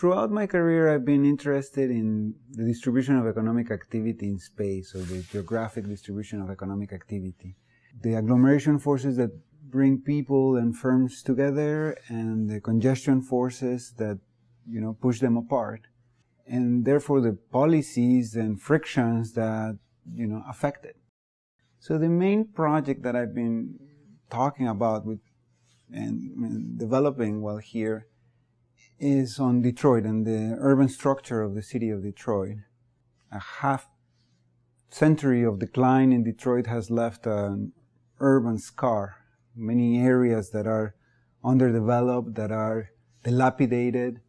Throughout my career, I've been interested in the distribution of economic activity in space, or the geographic distribution of economic activity. The agglomeration forces that bring people and firms together, and the congestion forces that, you know, push them apart. And therefore the policies and frictions that, you know, affect it. So the main project that I've been talking about with and, and developing while here is on Detroit and the urban structure of the city of Detroit. A half century of decline in Detroit has left an urban scar. Many areas that are underdeveloped, that are dilapidated,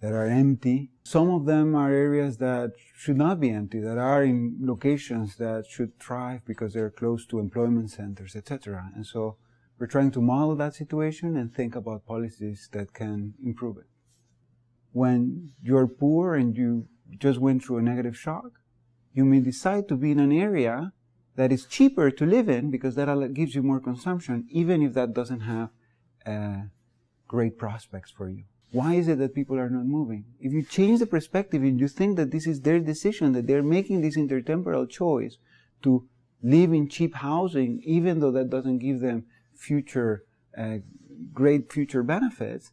that are empty. Some of them are areas that should not be empty, that are in locations that should thrive because they're close to employment centers, etc. And so we're trying to model that situation and think about policies that can improve it when you're poor and you just went through a negative shock, you may decide to be in an area that is cheaper to live in because that gives you more consumption, even if that doesn't have uh, great prospects for you. Why is it that people are not moving? If you change the perspective and you think that this is their decision, that they're making this intertemporal choice to live in cheap housing, even though that doesn't give them future, uh, great future benefits,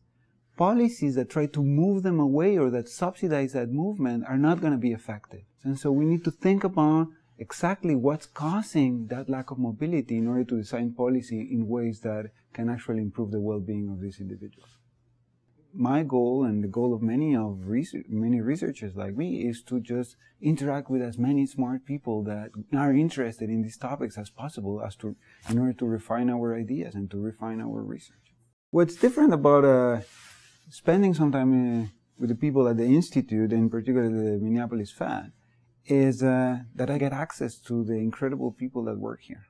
policies that try to move them away or that subsidize that movement are not going to be effective. And so we need to think about exactly what's causing that lack of mobility in order to design policy in ways that can actually improve the well-being of these individuals. My goal and the goal of many of many researchers like me is to just interact with as many smart people that are interested in these topics as possible as to, in order to refine our ideas and to refine our research. What's different about a spending some time uh, with the people at the institute, in particular the Minneapolis Fed, is uh, that I get access to the incredible people that work here.